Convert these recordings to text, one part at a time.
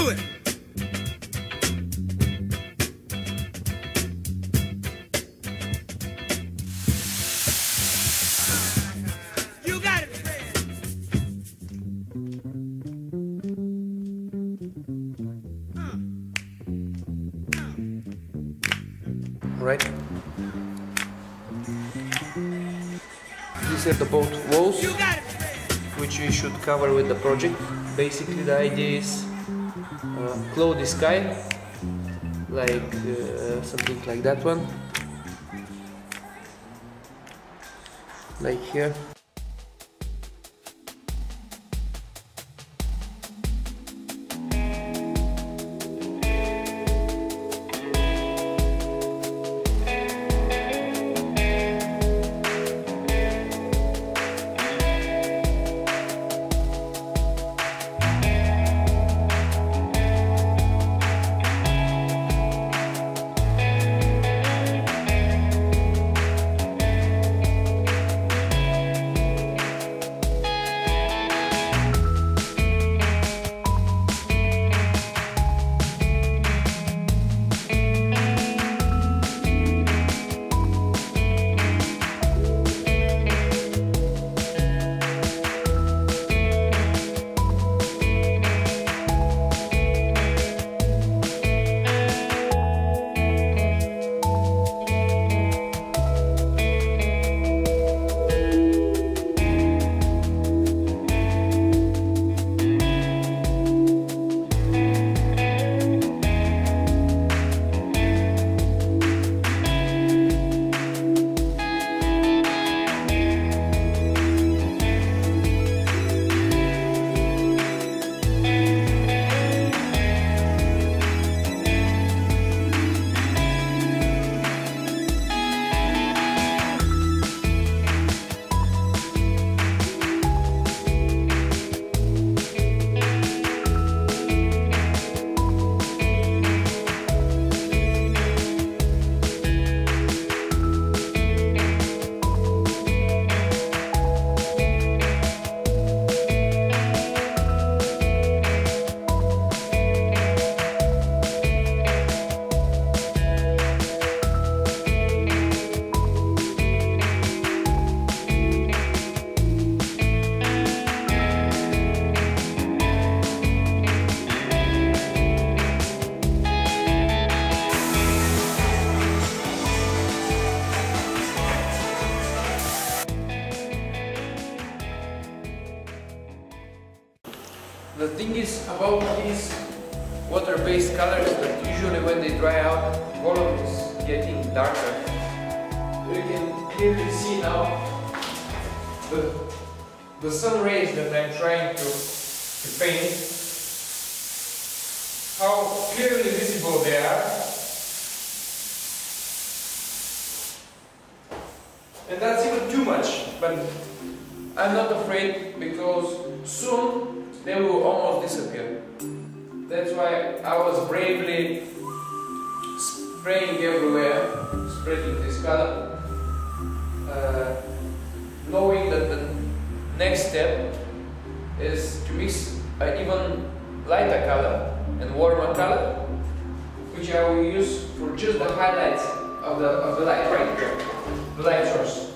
do it. You got it, right? These are the both walls You got it, Fred. which we should cover with the project. Basically the idea is cloudy sky, like uh, something like that one, like here. Thing is about these water-based colors that usually when they dry out, color is getting darker. You can clearly see now the, the sun rays that I'm trying to, to paint, how clearly visible they are. And that's even too much, but I'm not afraid because soon they will almost disappear. That's why I was bravely spraying everywhere, spreading this color, uh, knowing that the next step is to mix an even lighter color and warmer color, which I will use for just the highlights of the, of the light right the light source.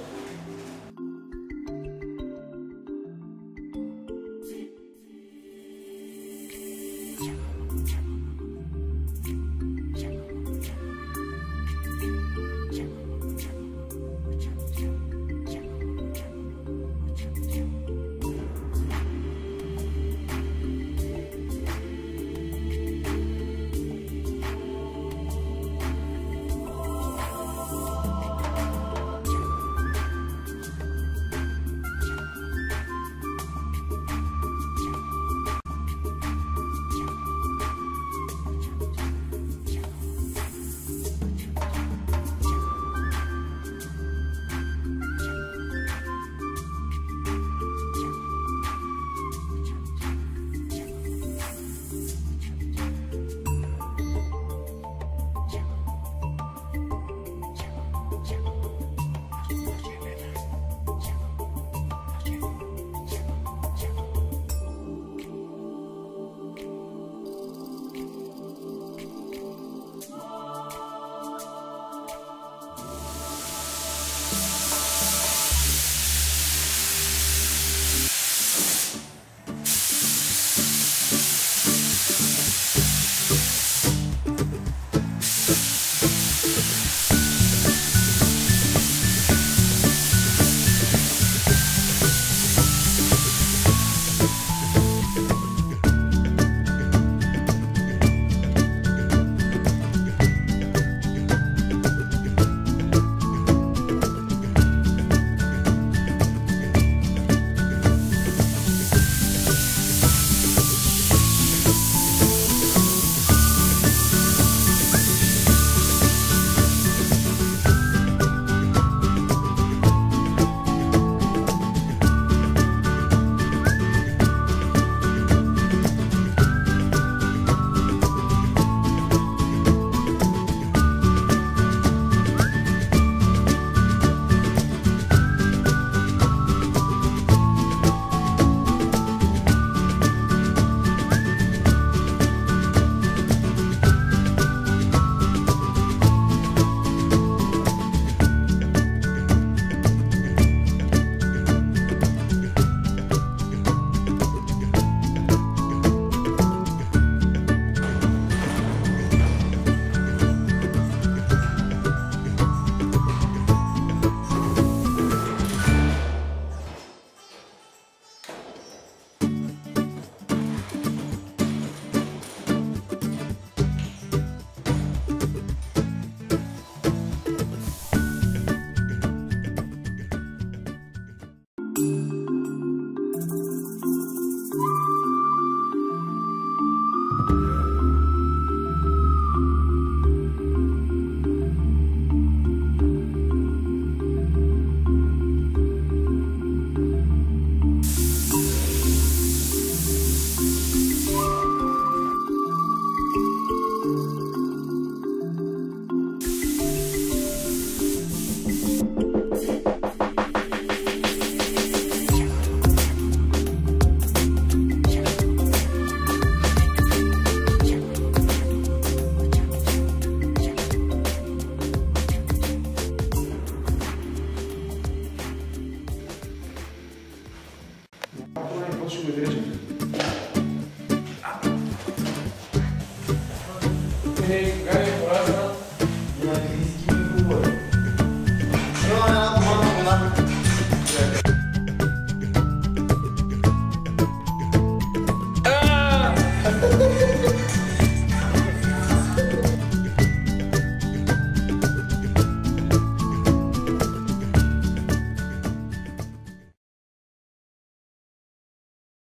consigo ver. Ah. Hey, guys.